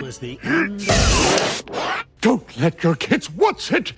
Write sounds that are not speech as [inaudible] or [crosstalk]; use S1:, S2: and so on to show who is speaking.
S1: was the end. [gasps]
S2: Don't let your kids watch it!